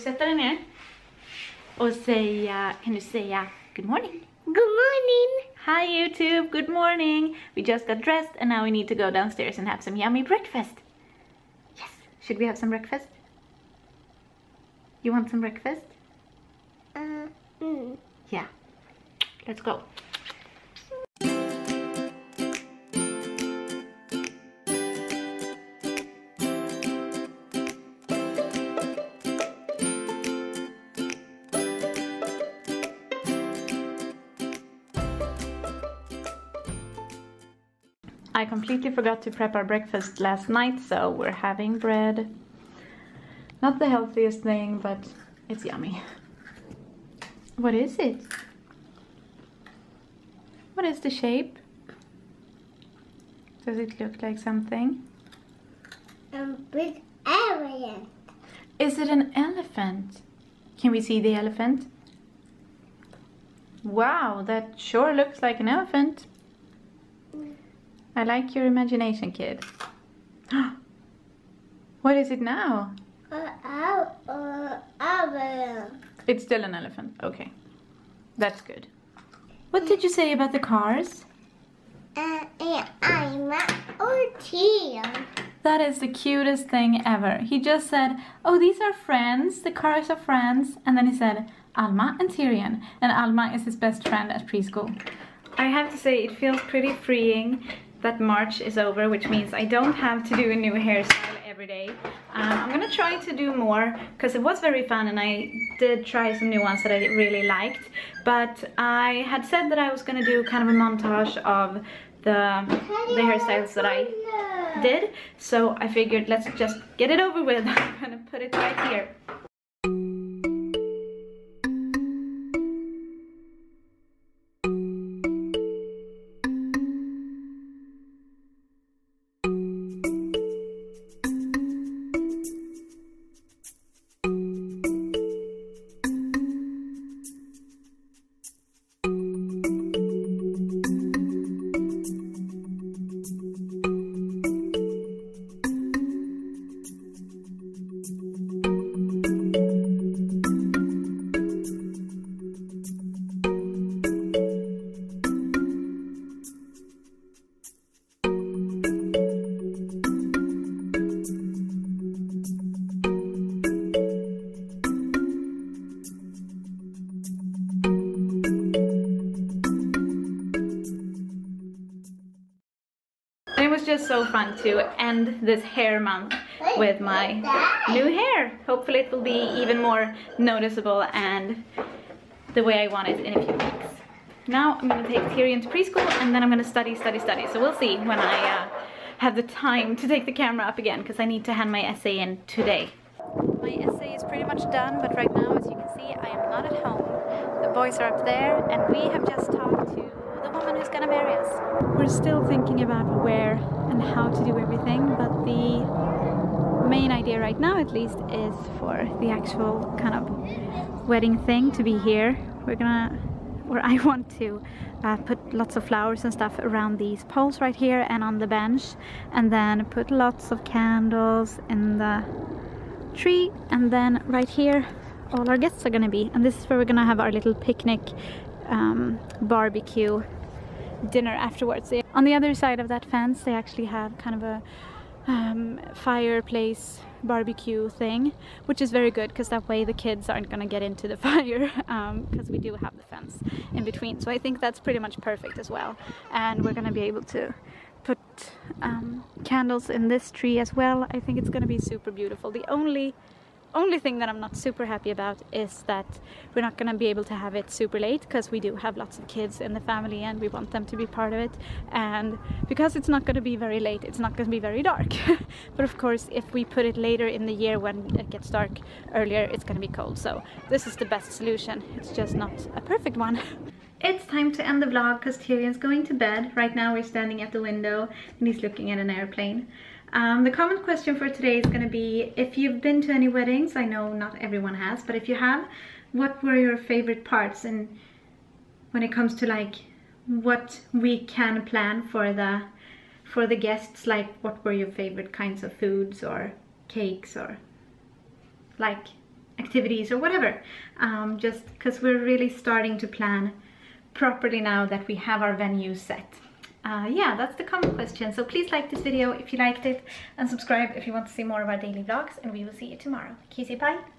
sätta dig ner? Och säga, kan du säga good morning? Good morning. Hi YouTube, good morning. We just got dressed and now we need to go downstairs and have some yummy breakfast. Yes, should we have some breakfast? You want some breakfast? Uh, mm. Yeah. Let's go. I completely forgot to prep our breakfast last night, so we're having bread. Not the healthiest thing, but it's yummy. What is it? What is the shape? Does it look like something? A big area. Is it an elephant? Can we see the elephant? Wow, that sure looks like an elephant. I like your imagination, kid. what is it now? Uh, uh, uh, uh, It's still an elephant. Okay. That's good. What did you say about the cars? uh, and I'm or tea. That is the cutest thing ever. He just said, Oh, these are friends. The cars are friends. And then he said, Alma and Tyrion. And Alma is his best friend at preschool. I have to say, it feels pretty freeing that March is over, which means I don't have to do a new hairstyle every day. Um, I'm gonna try to do more because it was very fun and I did try some new ones that I really liked. But I had said that I was gonna do kind of a montage of the, the hairstyles that I did. So I figured let's just get it over with. I'm gonna put it right here. It was just so fun to end this hair month with my new hair. Hopefully it will be even more noticeable and the way I want it in a few weeks. Now I'm gonna take Tyrion to preschool and then I'm gonna study, study, study. So we'll see when I uh, have the time to take the camera up again because I need to hand my essay in today. My essay is pretty much done, but right now, as you can see, I am not at home. The boys are up there and we have just talked We're still thinking about where and how to do everything, but the main idea right now at least is for the actual kind of wedding thing to be here. We're gonna or I want to uh, put lots of flowers and stuff around these poles right here and on the bench and then put lots of candles in the tree and then right here all our guests are gonna be and this is where we're gonna have our little picnic um, barbecue dinner afterwards. On the other side of that fence they actually have kind of a um, fireplace barbecue thing which is very good because that way the kids aren't gonna get into the fire because we do have the fence in between. So I think that's pretty much perfect as well. And we're gonna be able to put um, candles in this tree as well. I think it's gonna be super beautiful. The only only thing that I'm not super happy about is that we're not going to be able to have it super late because we do have lots of kids in the family and we want them to be part of it. And because it's not going to be very late it's not going to be very dark. But of course if we put it later in the year when it gets dark earlier it's going to be cold. So this is the best solution. It's just not a perfect one. It's time to end the vlog because Tyrion's going to bed. Right now we're standing at the window and he's looking at an airplane. Um, the comment question for today is going to be if you've been to any weddings, I know not everyone has, but if you have, what were your favorite parts and when it comes to like what we can plan for the for the guests, like what were your favorite kinds of foods or cakes or like activities or whatever. Um, just because we're really starting to plan properly now that we have our venue set. Uh, yeah, that's the comment question. So please like this video if you liked it and subscribe if you want to see more of our daily vlogs and we will see you tomorrow. Bye? Bye.